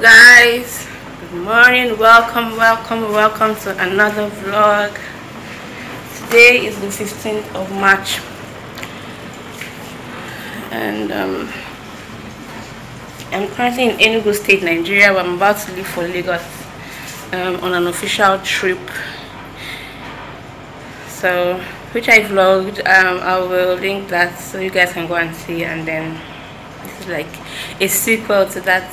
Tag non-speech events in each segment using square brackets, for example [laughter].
guys. Good morning. Welcome welcome welcome to another vlog. Today is the 15th of march. And um, i'm currently in enugu state nigeria i'm about to leave for lagos um, on an official trip. So which i vlogged um, i will link that so you guys can go and see and then this is like a sequel to that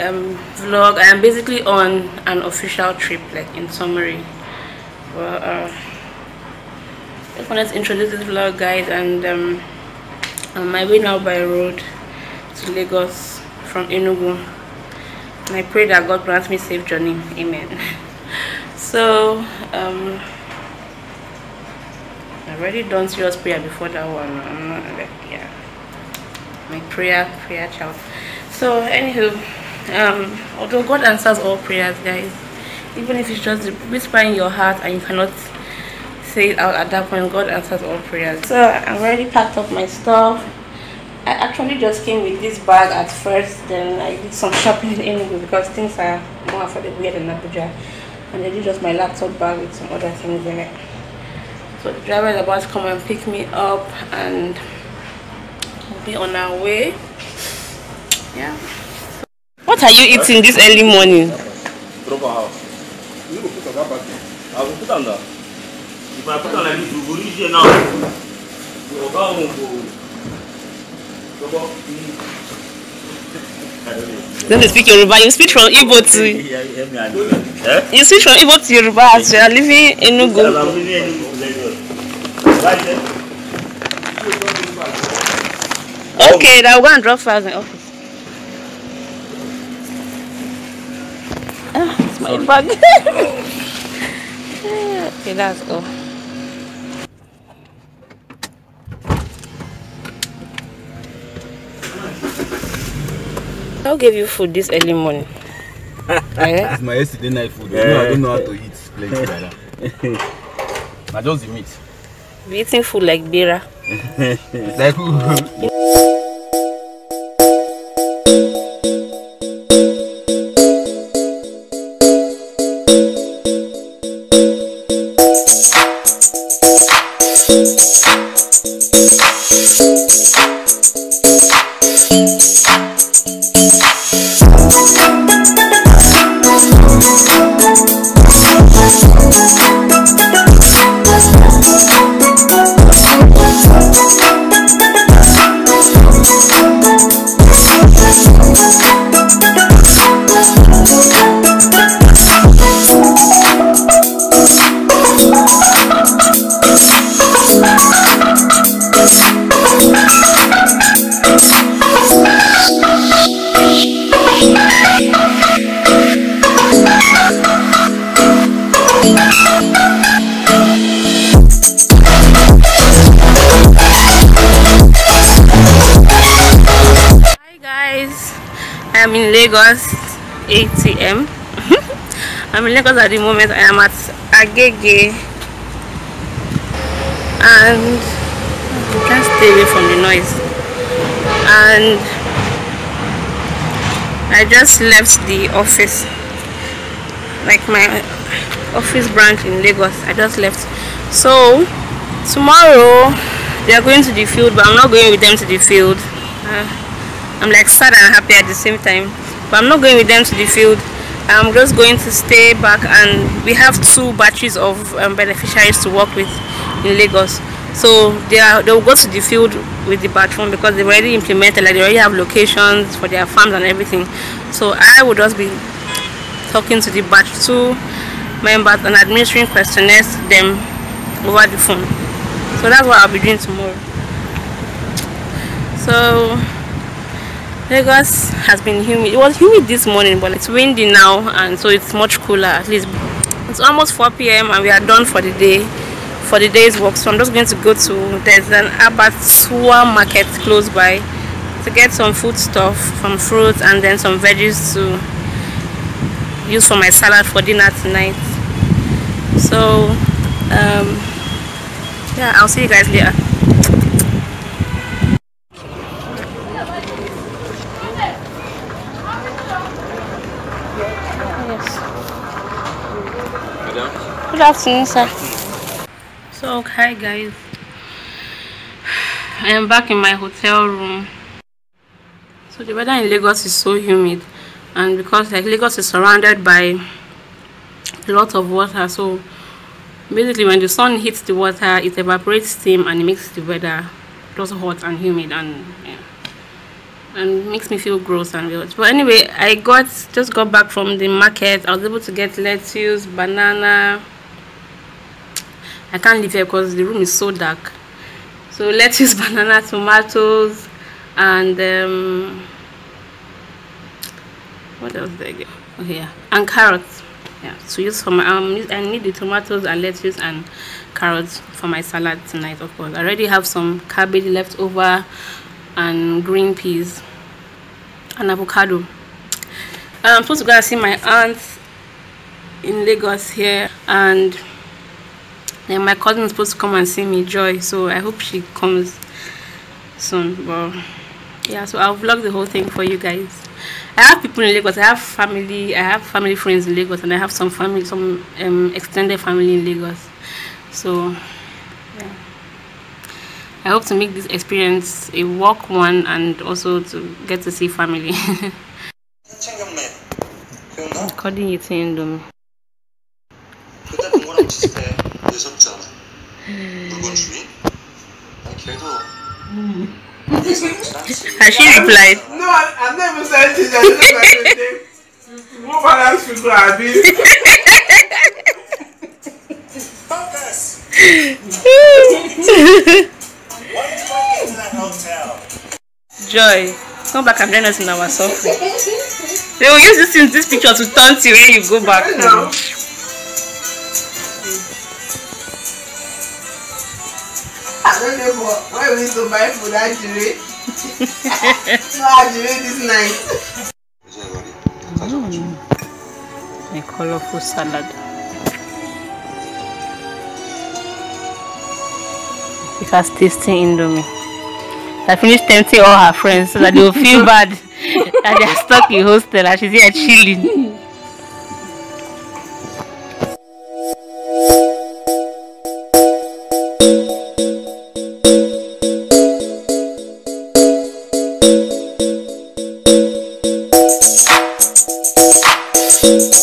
um, vlog i am basically on an official trip like in summary. Well uh, just wanted to introduce this vlog guys and um, on my way now by road to lagos from enugu and i pray that god grants me safe journey. Amen. [laughs] So um i've already done serious prayer before that one. I'm not like yeah. My prayer prayer child. So anywho um although god answers all prayers guys. Even if it's just whisper in your heart and you cannot say it out at that point god answers all prayers. So i'm already packed up my stuff. I actually just came with this bag at first then i did some shopping [laughs] in because things are more affordable here than abuja. And i did just my laptop bag with some other things in it. So the driver is about to come and pick me up and we'll be on our way. Yeah what are you eating this early morning? Drop a house. You go put on that back. I will put on that. If I put on like this, go reach here now. You go home. Don't speak Yoruba, you speak from Igbo to you speak from Igbo to Yoruba as you are living Enugu. I'm living. Okay, then I'll go and drop files in Ah, it's my bag. okay, [laughs] let's go. I'll give you food this early morning. [laughs] eh? It's my yesterday night food. Yeah. You know, I don't know how to eat plenty like that. [laughs] I just the meat. Be eating food like Bira. Like Hi I'm in Lagos ATM. [laughs] I'm in Lagos at the moment. I am at Agege and trying to stay away from the noise. And I just left the office, like my office branch in Lagos. I just left. So tomorrow they are going to the field, but I'm not going with them to the field. Uh, I'm like sad and happy at the same time. But I'm not going with them to the field. I'm just going to stay back and we have two batches of um, beneficiaries to work with in Lagos. So they are they will go to the field with the batch one because they've already implemented like they already have locations for their farms and everything. So I will just be talking to the batch two members and administering questionnaires to them over the phone. So that's what I'll be doing tomorrow. So Lagos has been humid. It was humid this morning, but it's windy now, and so it's much cooler. At least it's almost 4 p.m. and we are done for the day, for the day's work. So I'm just going to go to there's an abattoir market close by to get some food stuff, some fruits, and then some veggies to use for my salad for dinner tonight. So um, yeah, I'll see you guys later. Good afternoon, sir. So, hi guys. I am back in my hotel room. So the weather in Lagos is so humid, and because like Lagos is surrounded by a lot of water, so basically when the sun hits the water, it evaporates steam and it makes the weather just hot and humid and yeah, and makes me feel gross and weird. But anyway, I got just got back from the market. I was able to get lettuce, banana. I can't leave here because the room is so dark. So lettuce, [laughs] banana, tomatoes, and um, what else did I get? Okay, yeah, and carrots. Yeah, to use for my um, I need the tomatoes and lettuce and carrots for my salad tonight. Of course, I already have some cabbage left over and green peas and avocado. I'm supposed to go and see my aunt in Lagos here, and and my cousin's supposed to come and see me, Joy. So I hope she comes soon. But yeah, so I'll vlog the whole thing for you guys. I have people in Lagos. I have family. I have family friends in Lagos, and I have some family, some um, extended family in Lagos. So yeah, I hope to make this experience a walk one, and also to get to see family. [laughs] Recording it in them. country, Has she replied? No, I, I've never said anything. I just said anything. What balance should I be? Focus! Why did I get to that hotel? Joy, come back and join us in our suffering. They will use this, thing, this picture to taunt you when you go back. I know. I don't know for why we to buy food actually. so actually this night. Mm. A colorful salad. Because tasting Indomie. I finished tempting all her friends so that they will feel bad [laughs] that they are stuck in hostel and she's here chilling. Okay,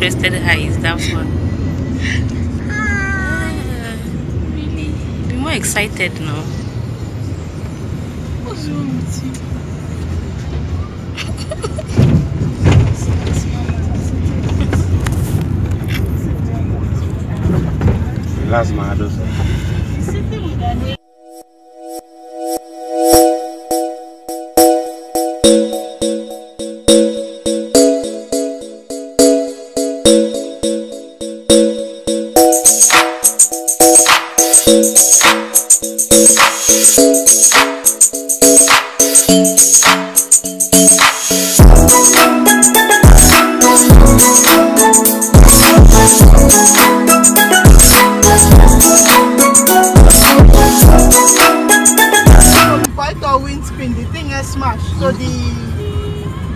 interested her is that one. Uh, really? Be more excited now. What's wrong with you? Last man, I don't say. Uh, get. So the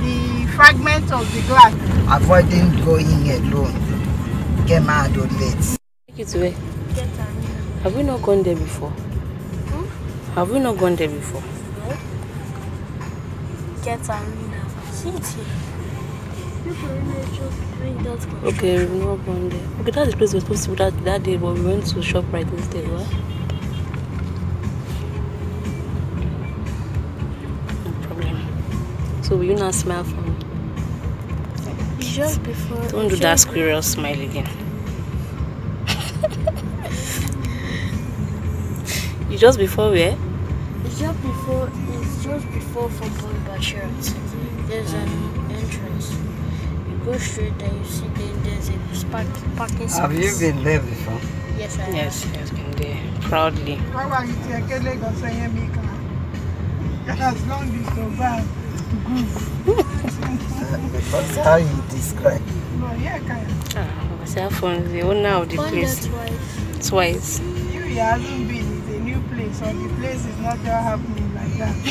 the fragment of the glass. Avoiding going alone. Get mad or late. Take it away. Get on. Have we not gone there before? Hmm? Have we not gone there before? No. Get Amina. Cheating. Okay, we've not gone there. Okay, that's the place we're supposed to that, that day, but we went to shop right instead, right? So will you not smile for me? It's just before. Don't do that squirrel smile again. you just before where? It's just before. It's just before football Bashirat. There's an entrance. You go straight, then you see then there's a park, parking space. Have you been there before? Yes, I Yes, he has been there. Proudly. Báwa yìí ti ẹ̀kẹ́ Lagos ẹ̀yẹ́ mi kan. As long as the how you describe. no yẹ ka yà. Ah, Wasafon is the owner of the have. Place twice. twice. You he hasn't been, it's a new place or the place is not just happening like that. [laughs]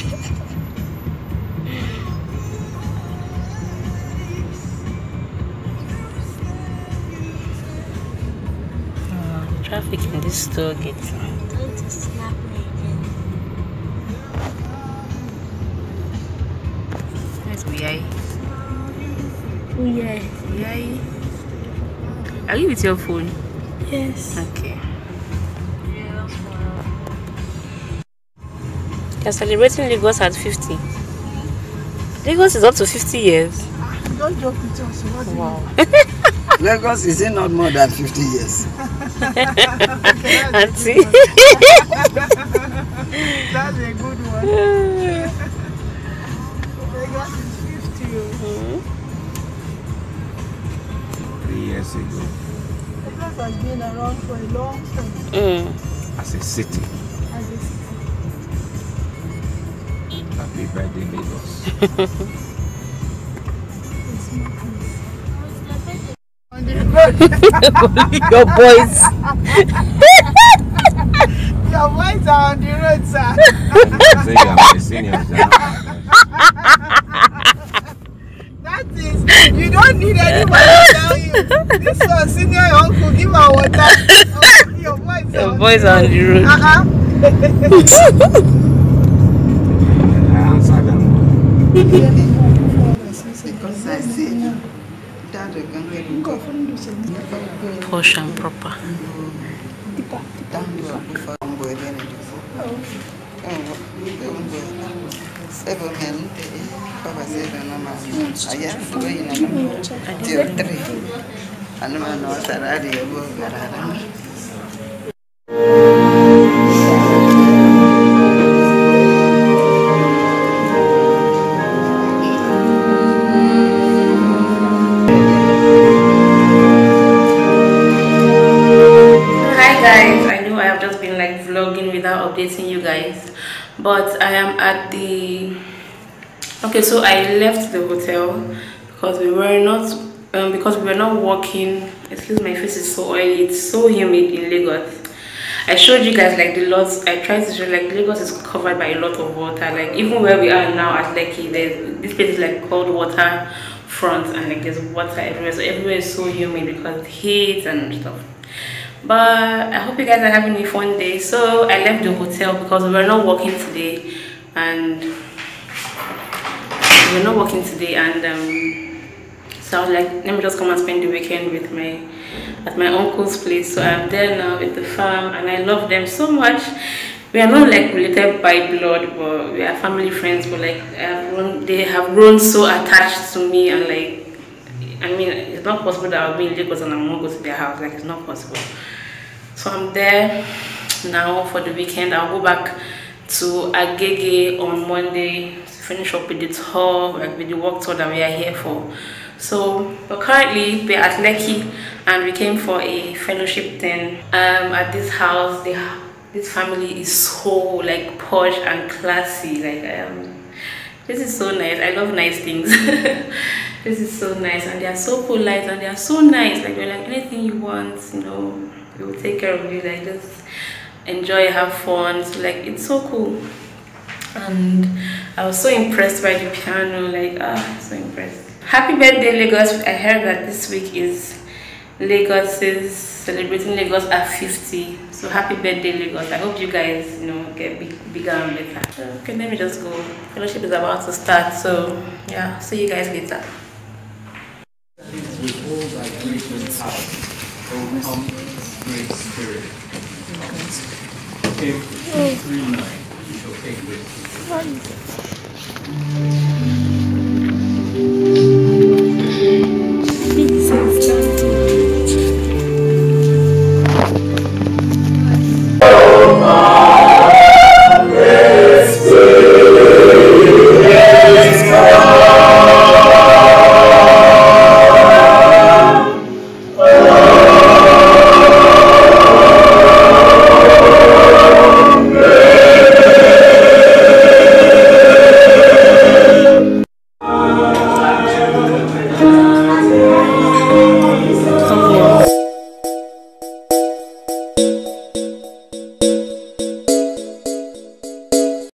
Traffic in this store gate. Yeah. Yay. Are you with your phone? Yes. Okay. You're celebrating Lagos at 50. Lagos is up to 50 years. Don't joke with us. What do you Wow. [laughs] Lagos is in not more than 50 years? [laughs] Auntie. That's a good one. [laughs] Lagos is 50. oh. Three years ago, Lagos has been around for a long time Mm. as a city, as a city. happy birthday, Lagos. It's not close. On the Your boys. Your boys are on the road, sir. Say you are my seniors, [laughs] huh? That is, you don't need anybody to tell you. This one, senior your uncle, give her water. Oh, your boys Your are boys are on the road. Uh-uh. I answered them. Because I said that we're going to Posh and proper. down to Abufa Mboe Benedict. Seven men, Papa said, no, no, I have to go in until three. Hi guys, I know I have just been like vlogging without updating you guys, but I am at the okay. So I left the hotel because we were not um, because we were not walking. Excuse my face is so oily. It's so humid in Lagos. I showed you guys like the lots. I tried to show like Lagos is covered by a lot of water. Like even where we are now at Lekki, this place is like called water front and like there's water everywhere. So everywhere is so humid because heat and stuff but i hope you guys are having a fun day so i left the hotel because we were not working today and we're not working today and um so i was like let me just come and spend the weekend with my at my uncle's place so i'm there now with the farm and i love them so much we are not like related by blood but we are family friends but like have grown, they have grown so attached to me and like I mean, it's not possible that I'll be in Lagos and I'm gonna go to their house. Like, it's not possible. So I'm there now for the weekend. I'll go back to Agege on Monday to finish up with the tour, like with the work tour that we are here for. So, but currently we're at Lekki and we came for a fellowship thing um, at this house. They, this family is so like posh and classy. Like, um, this is so nice. I love nice things. [laughs] this is so nice, and they are so polite and they are so nice. Like they're like anything you want, you know, we will take care of you. Like just enjoy, have fun. So like it's so cool. And I was so impressed by the piano. Like ah, so impressed. Happy birthday lagos. I heard that this week is lagos is celebrating lagos at 50 so happy birthday lagos. I hope you guys you know get big, bigger and better. Okay let me just go. Fellowship is about to start so yeah see you guys later. With all thy great power, O come, great spirit. If 339 you